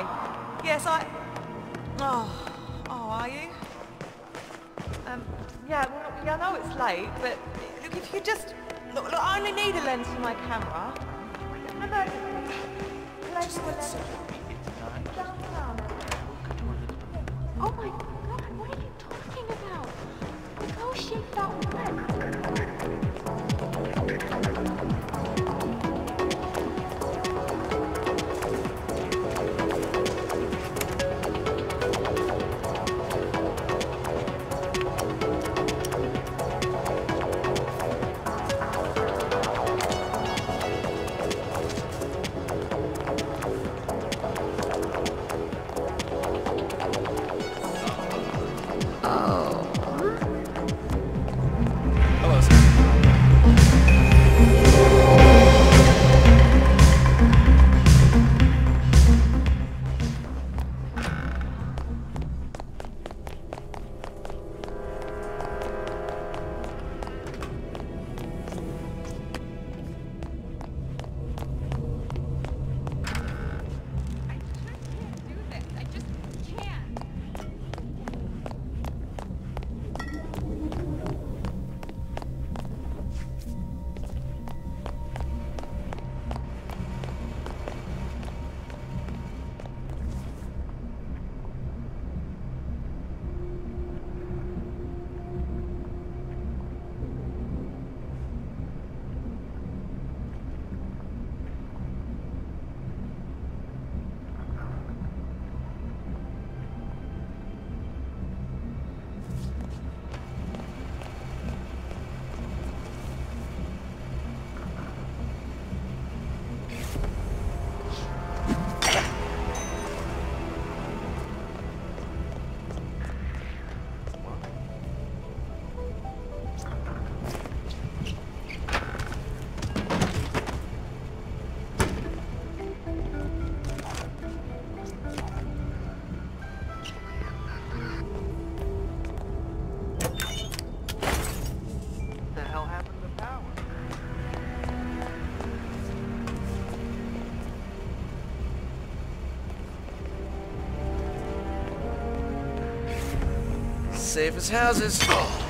Hi. Yes, I... Oh, oh, are you? Um, yeah, well, yeah, I know it's late, but look, if you just... Look, look, I only need a lens for my camera. Emergency. Safe as houses.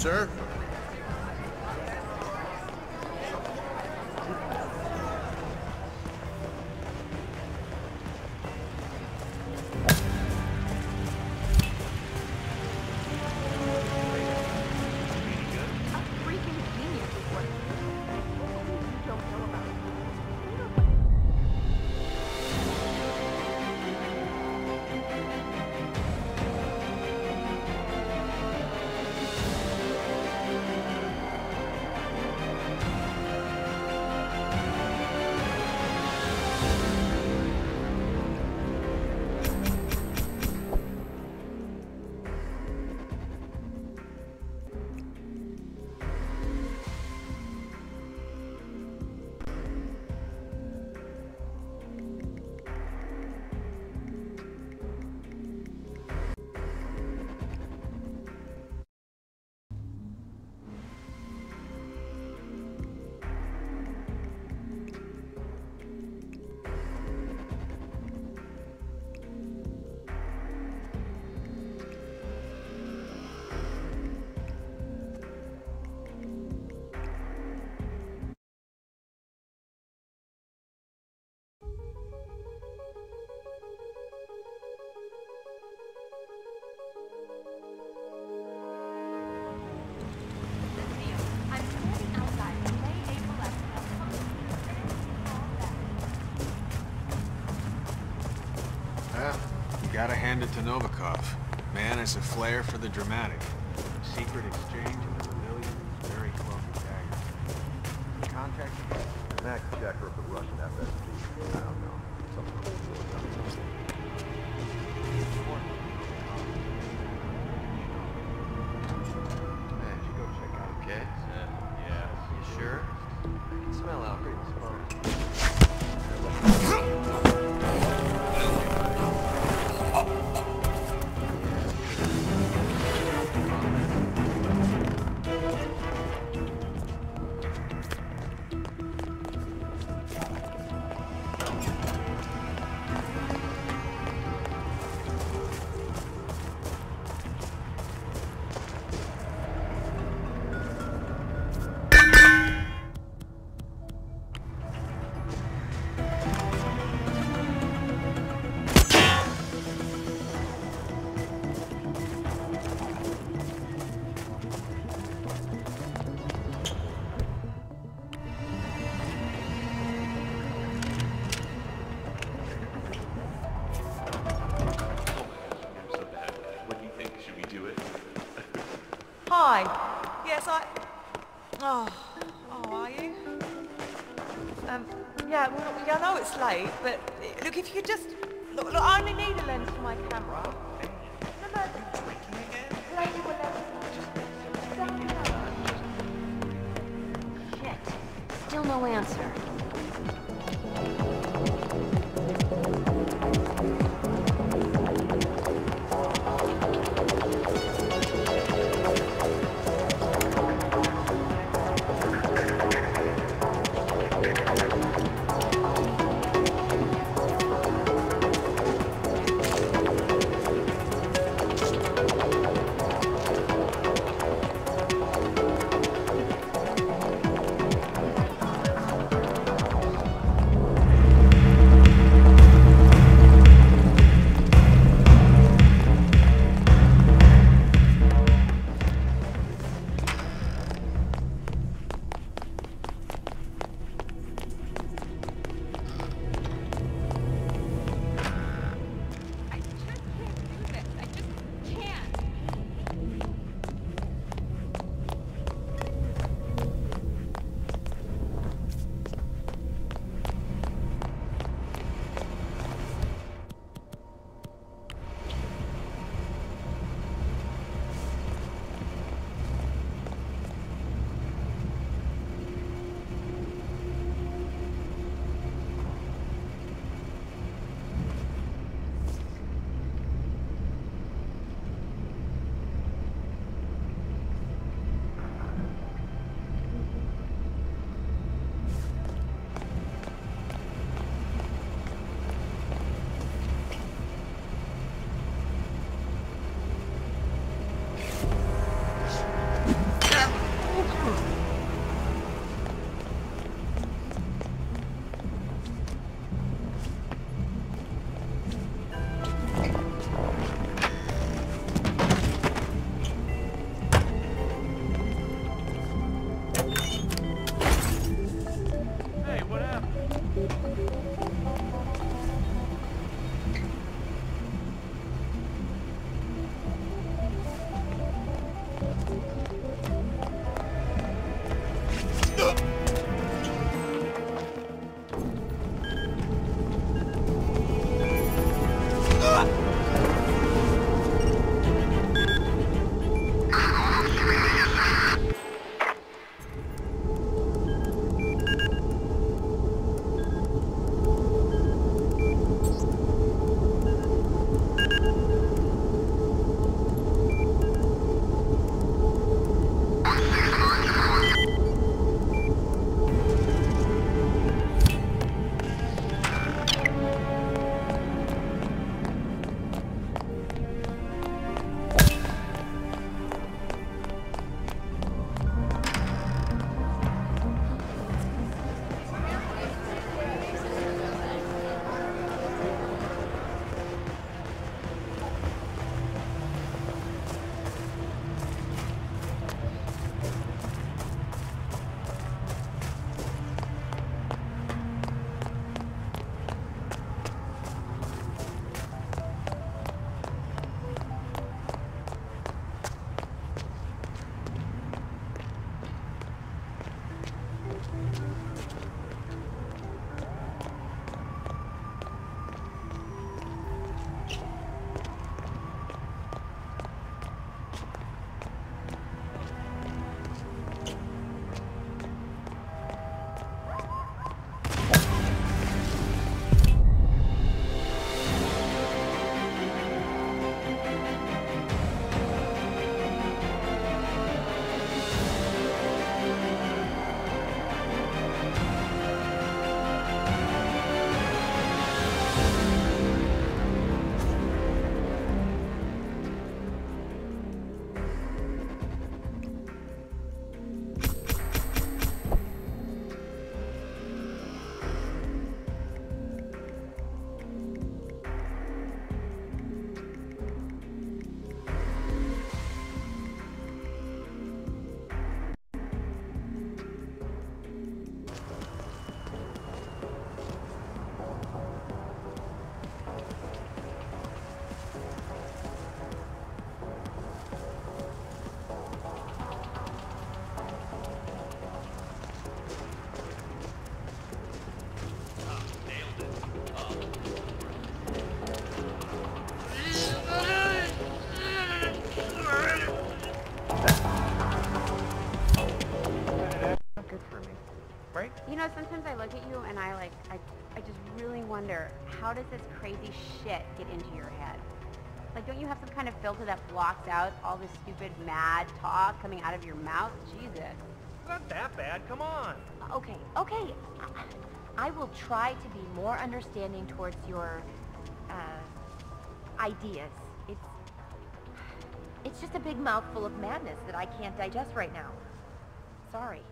Sir? Gotta hand it to Novikov. Man has a flair for the dramatic. Secret exchange in the pavilion, very close dagger. Contact Max Checker of yeah, well, I know it's late, but uh, look, if you just... Look, look, I only need a lens for my camera. How does this crazy shit get into your head? Like, don't you have some kind of filter that blocks out all this stupid mad talk coming out of your mouth? Jesus. Not that bad, come on. Okay, okay. I, I will try to be more understanding towards your, uh, ideas. It's, it's just a big mouthful of madness that I can't digest right now. Sorry.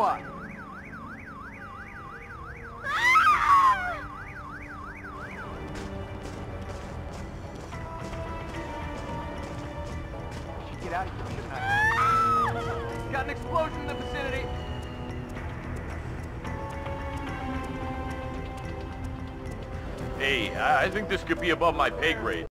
Squad. Get out of here, shouldn't I? Got an explosion in the vicinity. Hey, I I think this could be above my pay grade.